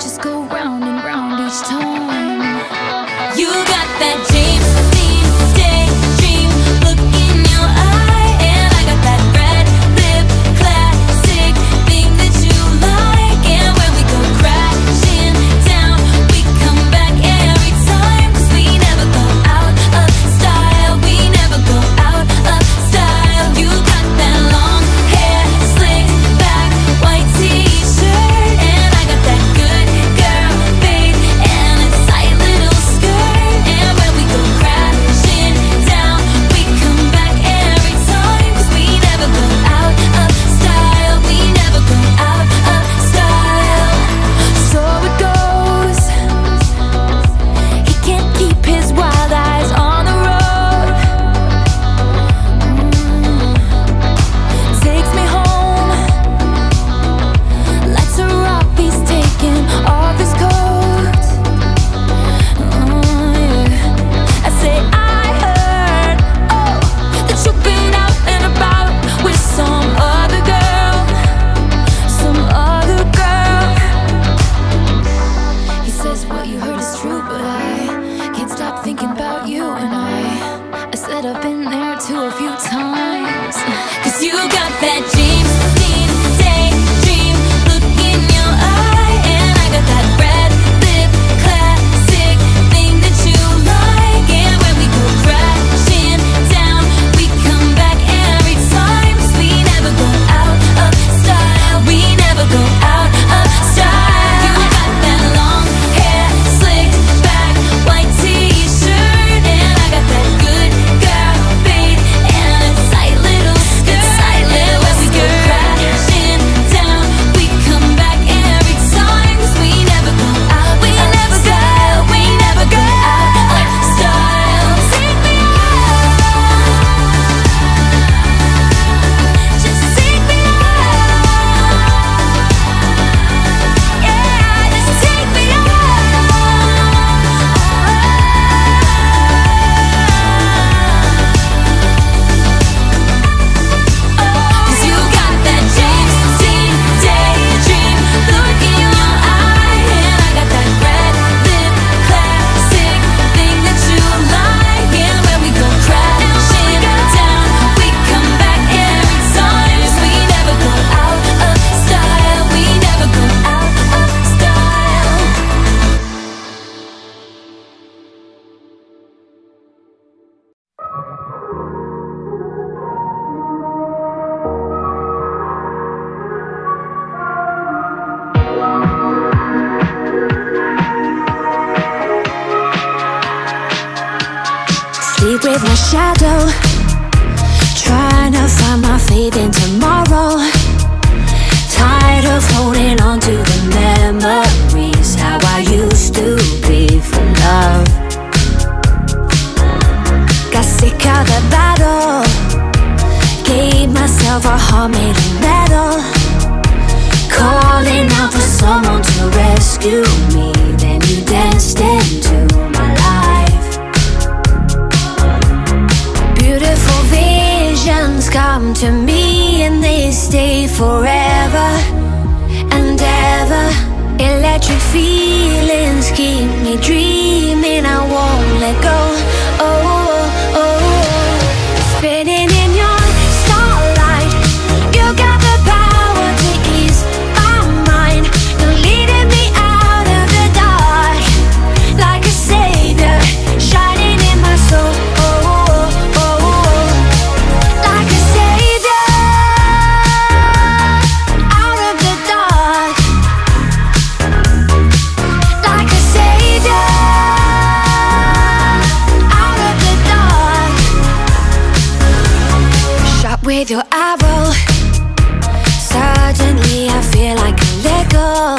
just go times. Cause you got that. with my shadow Trying to find my feet into tomorrow. feelings keep me dreaming Suddenly I feel like a let go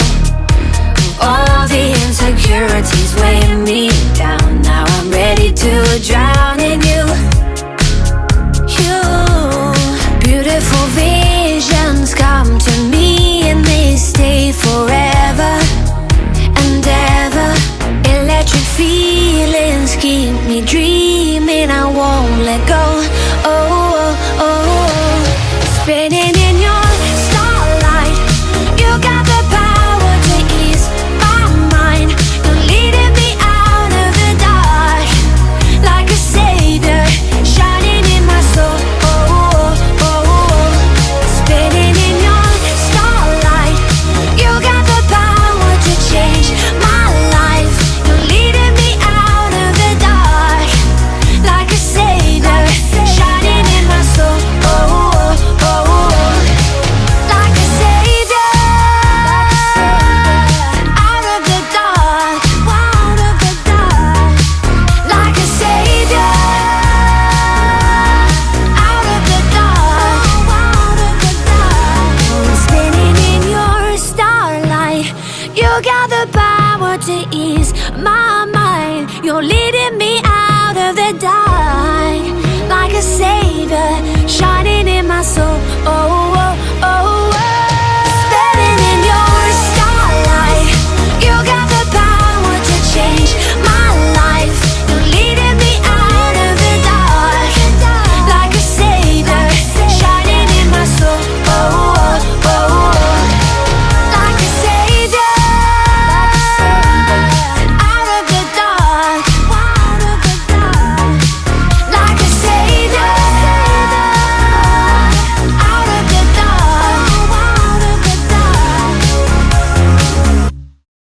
All the insecurities weighing me down. Now I'm ready to drown in you You're leading